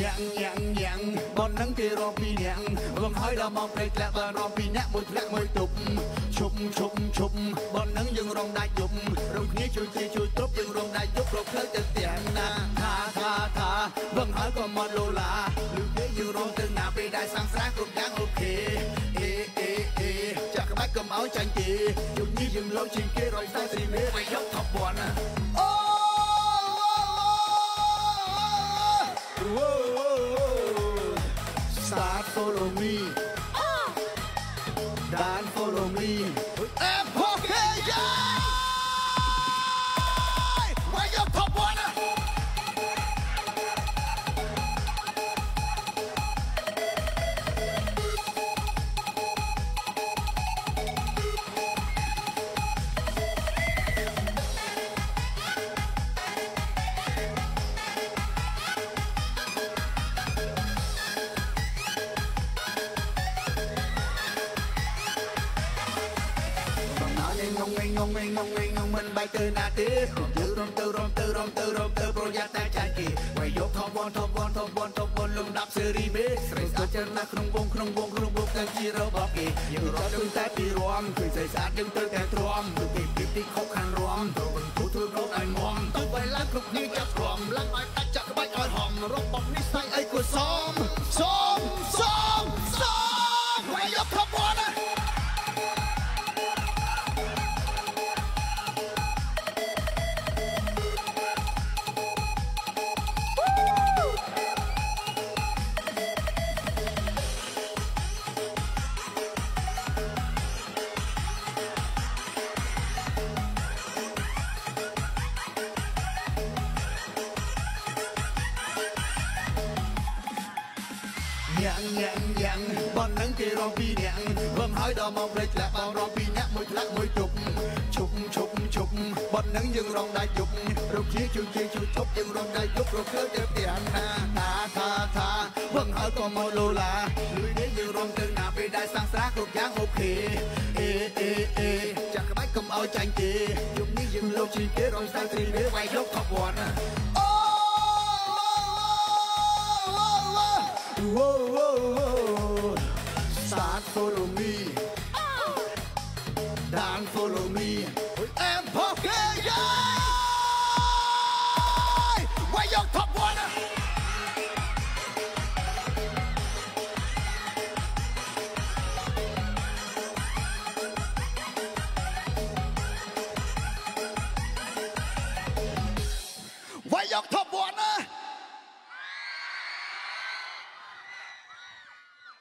ញ៉ាំងញ៉ាំងញ៉ាំងបននឹងគេរកពីញ៉ាំងវងហើយដល់មកព្រៃធ្លាក់បានរកពីអ្នកមួយធ្លាក់មួយទប់ឈប់ឈប់ឈប់បននឹងយើងរងដាច់យប់រងគ្នាជួយជាជួយទប់យើងរងដាច់យប់រកផ្លូវទៅផ្ទះណាថាថាថាវងហើយក៏មកលូឡាលឺគេយើងរងទៅណាពេលដែលសាំងស្រាគ្រប់យ៉ាងអូខេអេអេអេចាក់ក្បាច់កុំឲ្យចាញ់ទេយប់នេះយើងលោកជាងគេរយតែស្រីមេវាយយកថប់បនអូ start follow me. Ah! Dance follow me. And ងងងងងងងមិនបែកទៅណាទេយើងរំទៅរំទៅរំទៅរំទៅប្រយ័ត្នតែចាច់គេវាយយកថបនថបនថបនថបនលំដាប់ស៊េរីមេស្រីស្អាតច្រើនណាស់ក្នុងវងក្នុងវងក្នុងវងទាំងជារបស់គេយើងរត់ទៅតែពីរំគឺស្រីស្អាតយើងទៅតែទ្រាំទៅពីពីទីខុសខាងរំទៅបន្ធូរធ្វើកូនឲ្យមមទៅបាយឡើងគ្រប់គ្នាចាប់ព្រមឡើងឲ្យដាច់ចាក់ក្បាច់ឲ្យហំរបស់នេះស្អីអីគួរសមសមសមសមវាយយកថប ញ៉ាំងញ៉ាំងញ៉ាំងបននឹងគេរងពីញ៉ាំងវងហើយដល់មកព្រៃធ្លាក់បងរងពីអ្នកមួយធ្លាក់មួយជប់ជប់ជប់ជប់បននឹងយើងរងដាច់យប់រកជាជួយជាជួយជប់យើងរងដាច់យប់រកឃើញទៅផ្ទះណាថាថាថាវងហើយក៏មកលូឡាលុយនេះយើងរងទៅណាពេលដែលសាំងស្រាគ្រប់យ៉ាងអូខេអេអេអេចាក់ក្បាច់កុំឲ្យចាញ់ទេយប់នេះយើងលោកជាគេរងតែត្រីវាវាយយកថប់វ័នអូ whoa, whoa, whoa. Start follow me. Down follow me. And pocket guy. Where your top water? Where your top water?